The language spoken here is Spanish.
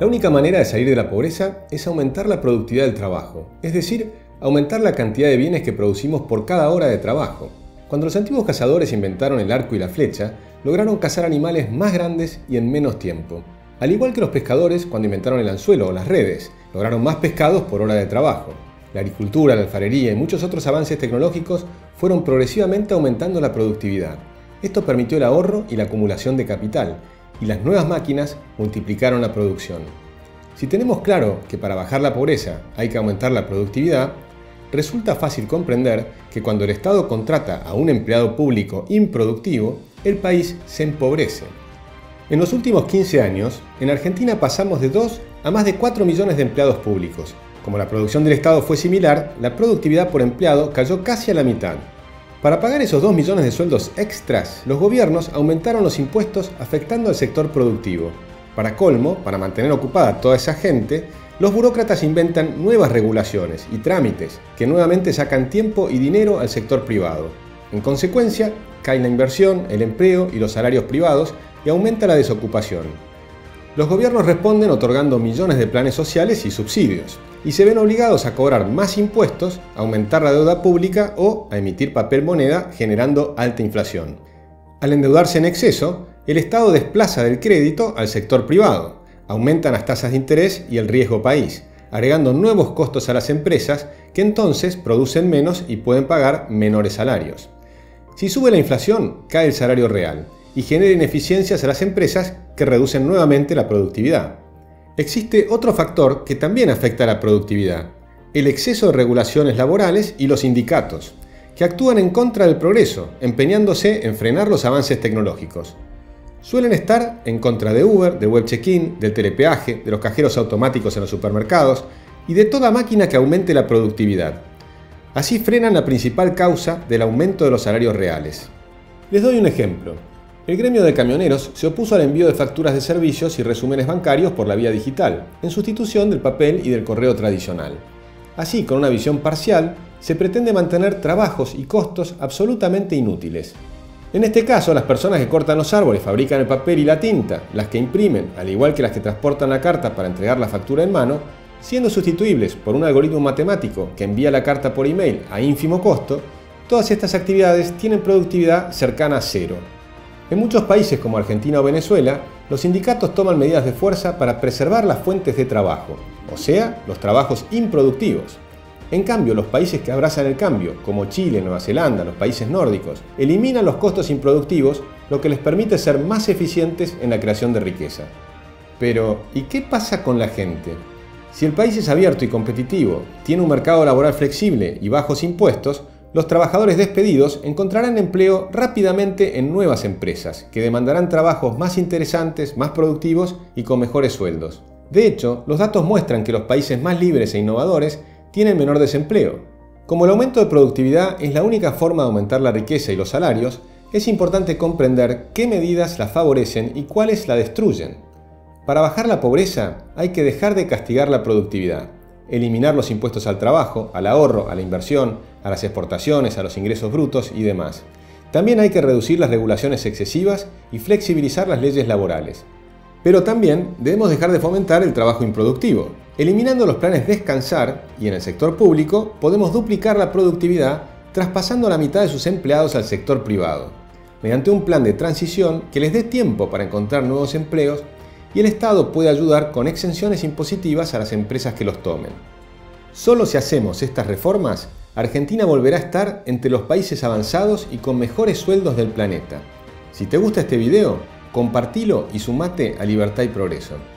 La única manera de salir de la pobreza es aumentar la productividad del trabajo, es decir, aumentar la cantidad de bienes que producimos por cada hora de trabajo. Cuando los antiguos cazadores inventaron el arco y la flecha, lograron cazar animales más grandes y en menos tiempo. Al igual que los pescadores cuando inventaron el anzuelo o las redes, lograron más pescados por hora de trabajo. La agricultura, la alfarería y muchos otros avances tecnológicos fueron progresivamente aumentando la productividad. Esto permitió el ahorro y la acumulación de capital, y las nuevas máquinas multiplicaron la producción. Si tenemos claro que para bajar la pobreza hay que aumentar la productividad, resulta fácil comprender que cuando el Estado contrata a un empleado público improductivo, el país se empobrece. En los últimos 15 años, en Argentina pasamos de 2 a más de 4 millones de empleados públicos. Como la producción del Estado fue similar, la productividad por empleado cayó casi a la mitad. Para pagar esos 2 millones de sueldos extras, los gobiernos aumentaron los impuestos afectando al sector productivo. Para colmo, para mantener ocupada toda esa gente, los burócratas inventan nuevas regulaciones y trámites que nuevamente sacan tiempo y dinero al sector privado. En consecuencia, cae la inversión, el empleo y los salarios privados y aumenta la desocupación. Los gobiernos responden otorgando millones de planes sociales y subsidios, y se ven obligados a cobrar más impuestos, aumentar la deuda pública o a emitir papel moneda generando alta inflación. Al endeudarse en exceso, el Estado desplaza del crédito al sector privado, aumentan las tasas de interés y el riesgo país, agregando nuevos costos a las empresas que entonces producen menos y pueden pagar menores salarios. Si sube la inflación, cae el salario real y genera ineficiencias a las empresas que reducen nuevamente la productividad. Existe otro factor que también afecta a la productividad, el exceso de regulaciones laborales y los sindicatos, que actúan en contra del progreso, empeñándose en frenar los avances tecnológicos. Suelen estar en contra de Uber, del web check-in, del telepeaje, de los cajeros automáticos en los supermercados y de toda máquina que aumente la productividad. Así frenan la principal causa del aumento de los salarios reales. Les doy un ejemplo. El gremio de camioneros se opuso al envío de facturas de servicios y resúmenes bancarios por la vía digital, en sustitución del papel y del correo tradicional. Así, con una visión parcial, se pretende mantener trabajos y costos absolutamente inútiles. En este caso, las personas que cortan los árboles fabrican el papel y la tinta, las que imprimen, al igual que las que transportan la carta para entregar la factura en mano, siendo sustituibles por un algoritmo matemático que envía la carta por email a ínfimo costo, todas estas actividades tienen productividad cercana a cero. En muchos países como Argentina o Venezuela, los sindicatos toman medidas de fuerza para preservar las fuentes de trabajo, o sea, los trabajos improductivos. En cambio, los países que abrazan el cambio, como Chile, Nueva Zelanda, los países nórdicos, eliminan los costos improductivos, lo que les permite ser más eficientes en la creación de riqueza. Pero, ¿y qué pasa con la gente? Si el país es abierto y competitivo, tiene un mercado laboral flexible y bajos impuestos, los trabajadores despedidos encontrarán empleo rápidamente en nuevas empresas, que demandarán trabajos más interesantes, más productivos y con mejores sueldos. De hecho, los datos muestran que los países más libres e innovadores tienen menor desempleo. Como el aumento de productividad es la única forma de aumentar la riqueza y los salarios, es importante comprender qué medidas la favorecen y cuáles la destruyen. Para bajar la pobreza hay que dejar de castigar la productividad eliminar los impuestos al trabajo, al ahorro, a la inversión, a las exportaciones, a los ingresos brutos y demás. También hay que reducir las regulaciones excesivas y flexibilizar las leyes laborales. Pero también debemos dejar de fomentar el trabajo improductivo. Eliminando los planes descansar y en el sector público podemos duplicar la productividad traspasando la mitad de sus empleados al sector privado, mediante un plan de transición que les dé tiempo para encontrar nuevos empleos y el Estado puede ayudar con exenciones impositivas a las empresas que los tomen. Solo si hacemos estas reformas, Argentina volverá a estar entre los países avanzados y con mejores sueldos del planeta. Si te gusta este video, compartilo y sumate a Libertad y Progreso.